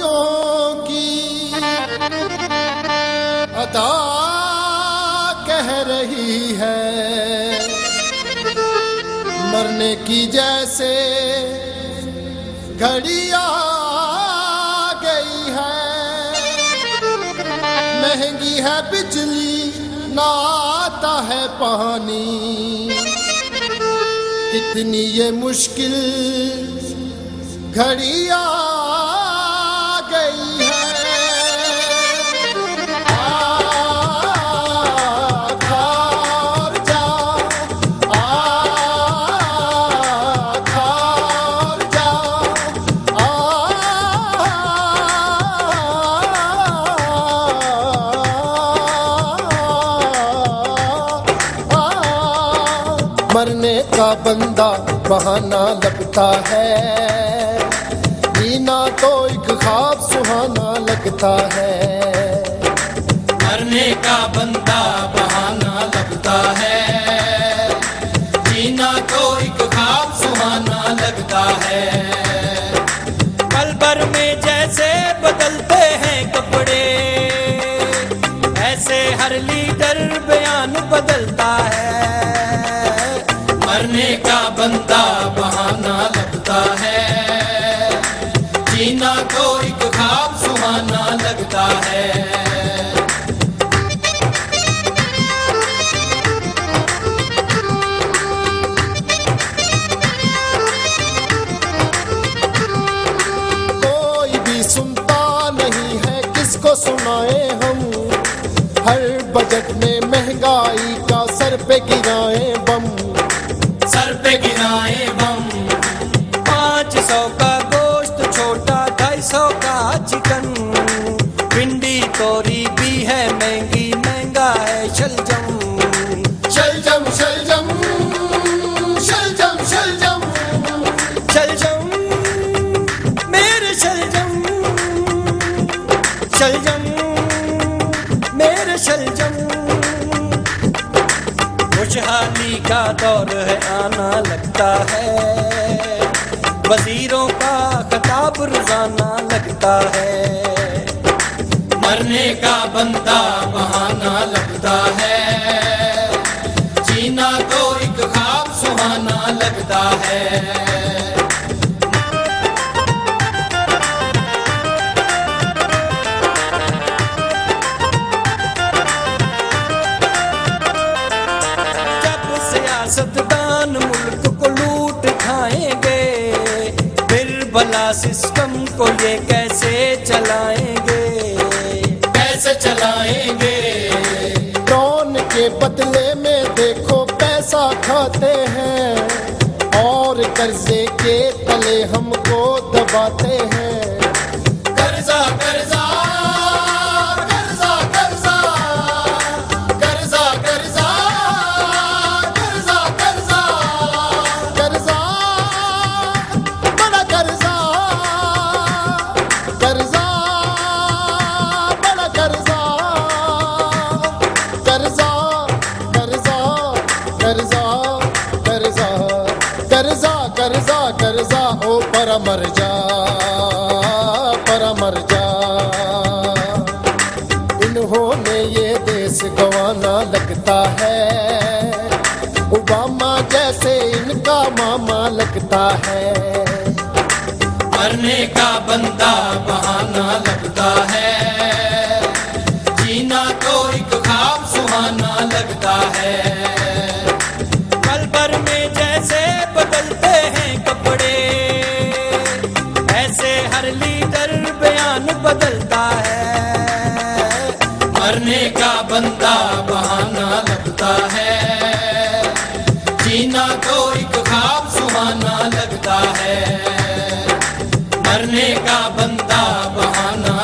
जवानियों की। अदा कह रही है, मरने की जैसे घड़ी आ गई है। महँगी है बिजली, नाता है पानी। कितनी ये मुश्किल घड़ी आ मरने का बंदा बहाना लगता है। जीना तो एक खाब सुहाना लगता है। मरने का बंदा बहाना लगता है। जीना तो एक खाब सुहाना लगता है। पल भर में जैसे बदलते हैं कपड़े, ऐसे हर लीडर बयान बदलता है। मरने का बंदा बहाना लगता है। जीना तो एक खाब सुहाना लगता है। कोई भी सुनता नहीं है किसको सुनाए हम। हर बजट में महँगाई का सर पे गिराए सौ का गोश्त छोटा ढाई सौ का चिकन। भिंडी तोरी भी है महँगी महँगा है शलजम। शलजम शलजम शलजम शलजम। शलजम मेरे शलजम। शलजम मेरे शलजम। खुशहाली का दौर है आना लगता है। वजीरों का खताब रोज़ाना लगता है। मरने का बंदा बहाना लगता है। जीना तो एक खाब सुहाना लगता है। भला सिस्टम को ये कैसे चलाएँगे? कैसे चलाएँगे? डॉन के बदले में देखो पैसा खाते हैं। और कर्जे के तले हमको दबाते हैं। कर्जा कर्जा ओ पर मर जा पर मर जा इन्होंने ये देश गवाना लगता है। ओबामा जैसे इनका मामा लगता है। मरने का बंदा बहाना बदलता है। मरने का बंदा बहाना लगता है। जीना तो एक खाब सुहाना लगता है। मरने का बंदा बहाना